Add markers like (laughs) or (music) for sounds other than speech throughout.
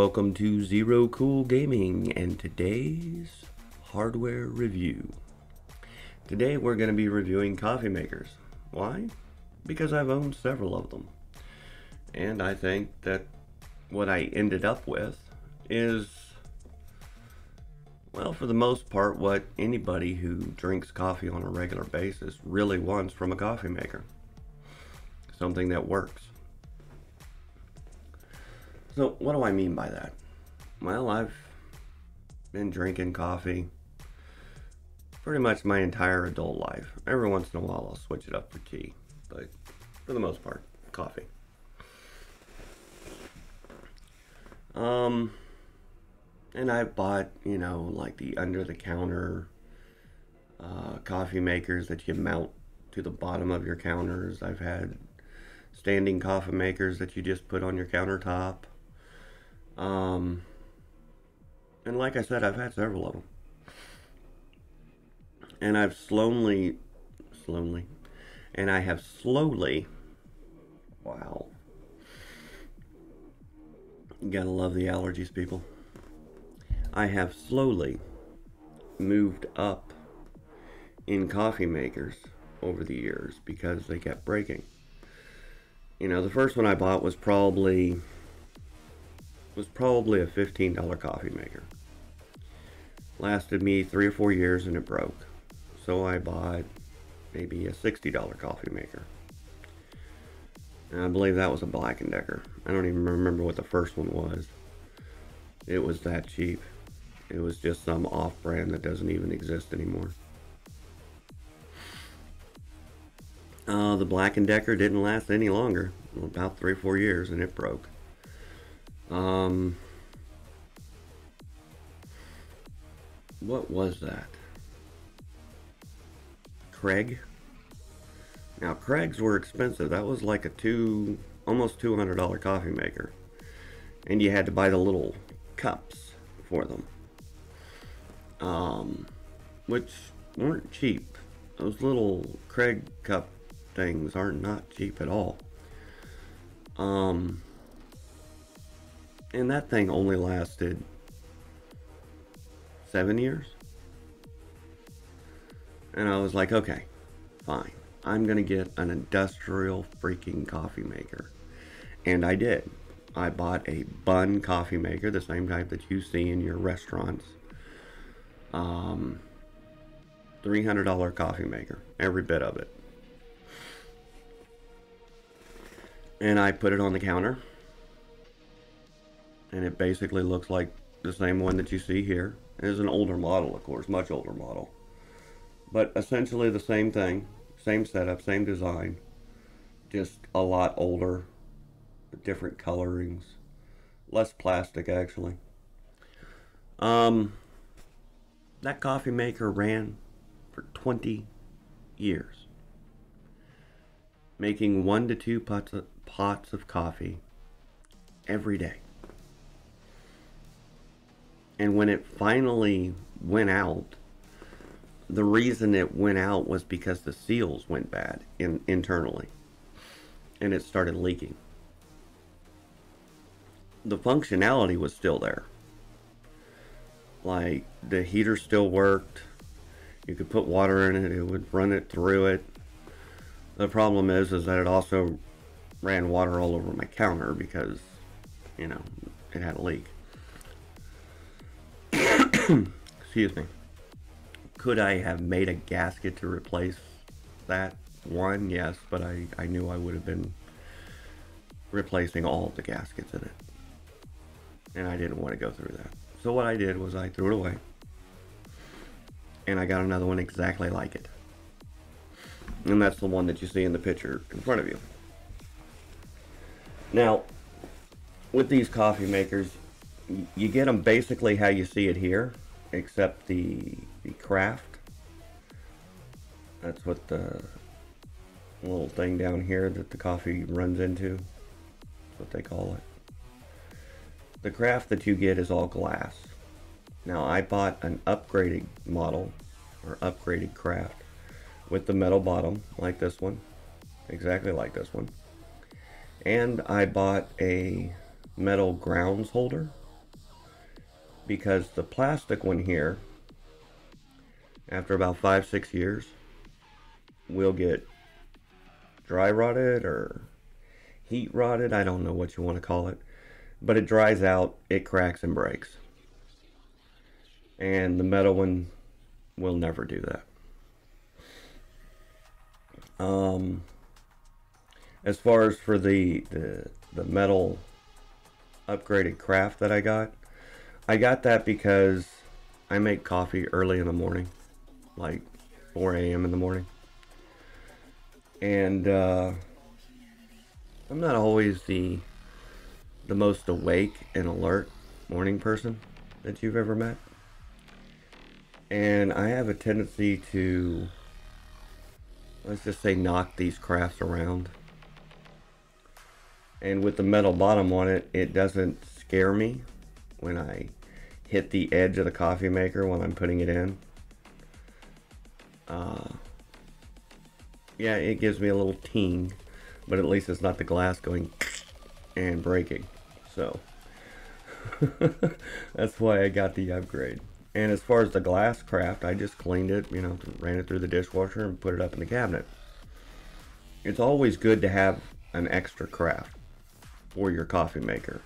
Welcome to Zero Cool Gaming and today's hardware review. Today we're going to be reviewing coffee makers. Why? Because I've owned several of them. And I think that what I ended up with is, well, for the most part, what anybody who drinks coffee on a regular basis really wants from a coffee maker. Something that works. So, what do I mean by that? Well, I've been drinking coffee pretty much my entire adult life. Every once in a while, I'll switch it up for tea, but for the most part, coffee. Um, and I bought, you know, like the under the counter uh, coffee makers that you mount to the bottom of your counters. I've had standing coffee makers that you just put on your countertop. Um, and like I said, I've had several of them. And I've slowly, slowly, and I have slowly, wow. You gotta love the allergies, people. I have slowly moved up in coffee makers over the years because they kept breaking. You know, the first one I bought was probably was probably a $15 coffee maker. Lasted me three or four years and it broke. So I bought maybe a $60 coffee maker. And I believe that was a Black & Decker. I don't even remember what the first one was. It was that cheap. It was just some off-brand that doesn't even exist anymore. Uh, the Black & Decker didn't last any longer. About three or four years and it broke. Um, what was that? Keurig? Now, Keurig's were expensive. That was like a two, almost $200 coffee maker. And you had to buy the little cups for them. Um, which weren't cheap. Those little Keurig cup things aren't cheap at all. Um, and that thing only lasted seven years. And I was like, okay, fine. I'm going to get an industrial freaking coffee maker. And I did. I bought a Bunn coffee maker, the same type that you see in your restaurants. Um, $300 coffee maker, every bit of it. And I put it on the counter. And it basically looks like the same one that you see here. It is an older model, of course, much older model. But essentially the same thing, same setup, same design, just a lot older, different colorings, less plastic actually. Um, that coffee maker ran for 20 years, making one to two pots of, pots of coffee every day. And when it finally went out, the reason it went out was because the seals went bad in, internally and it started leaking. The functionality was still there. Like the heater still worked. You could put water in it, it would run it through it. The problem is is that it also ran water all over my counter because you know, it had a leak. (clears throat) Excuse me. Could I have made a gasket to replace that one? Yes, but I, I knew I would have been replacing all the gaskets in it. And I didn't want to go through that. So what I did was I threw it away. And I got another one exactly like it. And that's the one that you see in the picture in front of you. Now, with these coffee makers, you get them basically how you see it here, except the the carafe. That's what the little thing down here that the coffee runs into. That's what they call it. The carafe that you get is all glass. Now I bought an upgraded model or upgraded carafe with the metal bottom like this one, exactly like this one. And I bought a metal grounds holder because the plastic one here, after about five, six years, will get dry rotted or heat rotted. I don't know what you want to call it. But it dries out, it cracks and breaks. And the metal one will never do that. Um, as far as for the, the, the metal upgraded carafe that I got, I got that because I make coffee early in the morning, like 4 a.m. in the morning. And uh, I'm not always the the most awake and alert morning person that you've ever met. And I have a tendency to, let's just say, knock these carafes around. And with the metal bottom on it, it doesn't scare me when I hit the edge of the coffee maker while I'm putting it in. Uh, yeah, it gives me a little ting, but at least it's not the glass going (sniffs) and breaking. So (laughs) that's why I got the upgrade. And as far as the glass carafe, I just cleaned it, you know, ran it through the dishwasher and put it up in the cabinet. It's always good to have an extra carafe for your coffee maker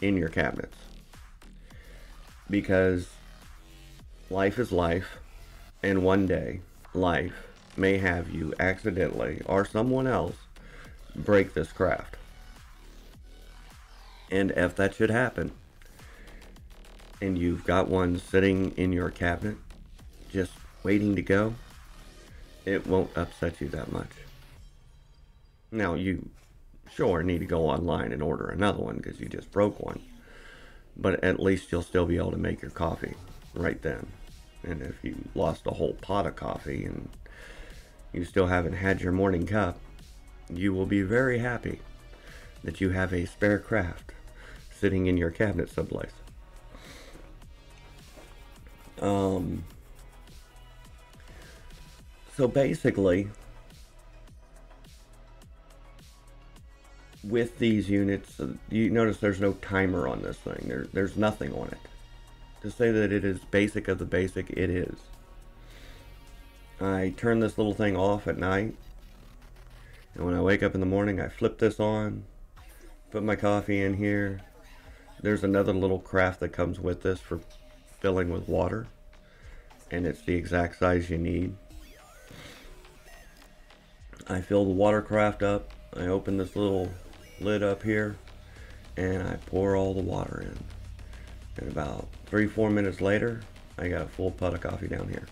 in your cabinets. Because life is life, and one day life may have you accidentally or someone else break this carafe. And if that should happen, and you've got one sitting in your cabinet just waiting to go, it won't upset you that much. Now, you sure need to go online and order another one because you just broke one. But at least you'll still be able to make your coffee right then. And if you lost a whole pot of coffee and you still haven't had your morning cup, you will be very happy that you have a spare carafe sitting in your cabinet someplace. Um, so basically, with these units, uh, you notice there's no timer on this thing. There, there's nothing on it. To say that it is basic of the basic, it is. I turn this little thing off at night. And when I wake up in the morning, I flip this on, put my coffee in here, there's another little carafe that comes with this for filling with water. And it's the exact size you need. I fill the water carafe up. I open this little lid up here. And I pour all the water in. And about three, four minutes later, I got a full pot of coffee down here.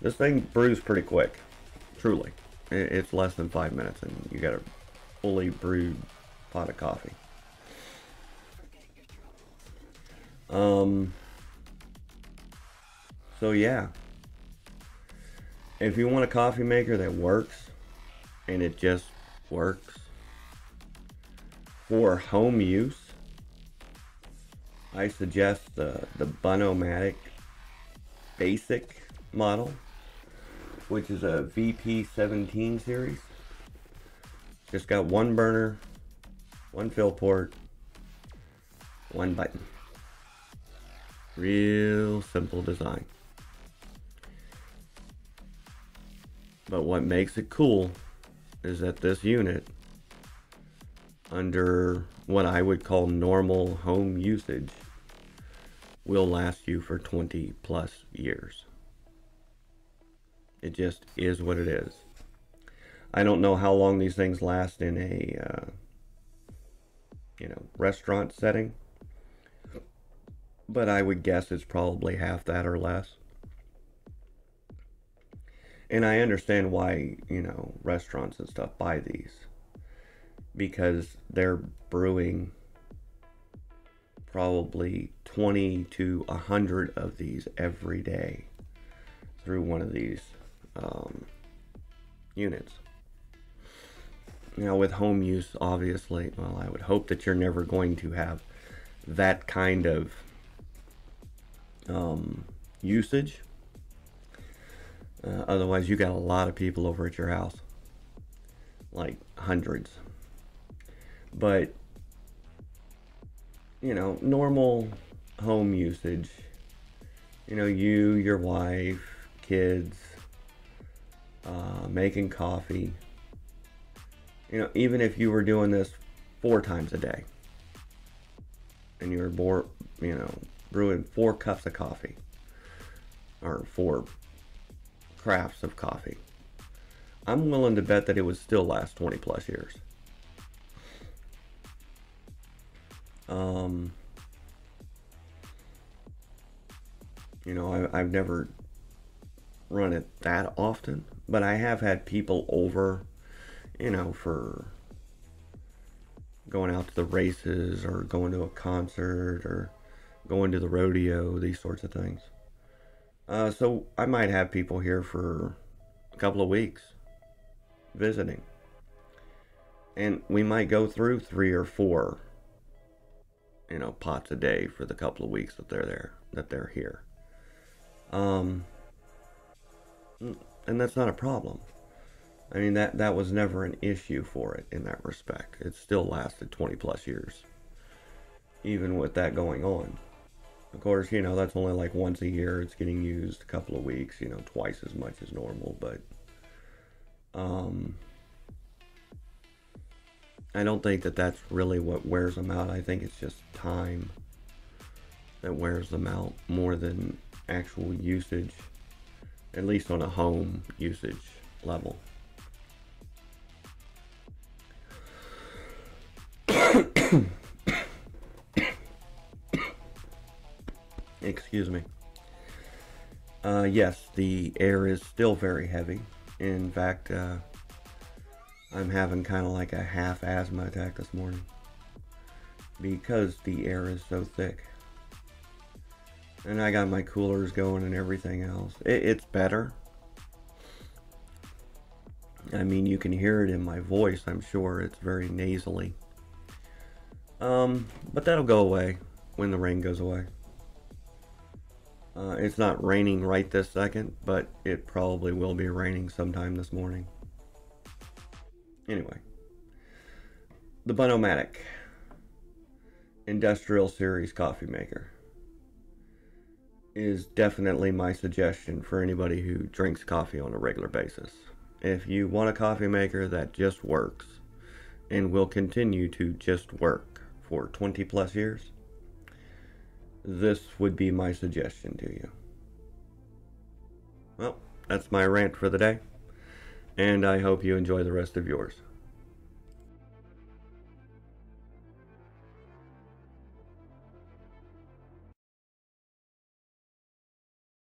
This thing brews pretty quick. Truly. It's less than five minutes and you got a fully brewed pot of coffee. Um, so yeah, if you want a coffee maker that works and it just works for home use, I suggest the, the Bunn-O-Matic Basic model, which is a VP17 series. Just got one burner, one fill port, one button. Real simple design. But what makes it cool is that this unit, under what I would call normal home usage, will last you for 20 plus years. It just is what it is. I don't know how long these things last in a, uh, you know, restaurant setting but I would guess it's probably half that or less. And I understand why, you know, restaurants and stuff buy these because they're brewing probably 20 to 100 of these every day through one of these um, units. Now, with home use, obviously, well, I would hope that you're never going to have that kind of um, usage. Uh, otherwise, you got a lot of people over at your house, like hundreds. But you know, normal home usage. You know, you, your wife, kids, uh, making coffee. You know, even if you were doing this four times a day and you were more, you know, brewing four cups of coffee or four carafes of coffee, I'm willing to bet that it would still last 20 plus years. Um, you know, I, I've never run it that often, but I have had people over, you know, for going out to the races or going to a concert or going to the rodeo, these sorts of things. Uh, so I might have people here for a couple of weeks visiting. And we might go through three or four, you know, pots a day for the couple of weeks that they're there, that they're here. Um, and that's not a problem. I mean that that was never an issue for it in that respect. It still lasted 20 plus years, even with that going on. Of course, you know that's only like once a year. It's getting used a couple of weeks, you know, twice as much as normal. But um, I don't think that that's really what wears them out. I think it's just time that wears them out more than actual usage, at least on a home usage level. (coughs) Excuse me. Uh, yes, the air is still very heavy. In fact, uh, I'm having kind of like a half asthma attack this morning because the air is so thick. And I got my coolers going and everything else. It, it's better. I mean, you can hear it in my voice, I'm sure. It's very nasally. Um, but that'll go away when the rain goes away. Uh, it's not raining right this second, but it probably will be raining sometime this morning. Anyway, the Bunn-O-Matic Industrial Series coffee maker is definitely my suggestion for anybody who drinks coffee on a regular basis. If you want a coffee maker that just works and will continue to just work for 20 plus years, this would be my suggestion to you. Well, that's my rant for the day, and I hope you enjoy the rest of yours.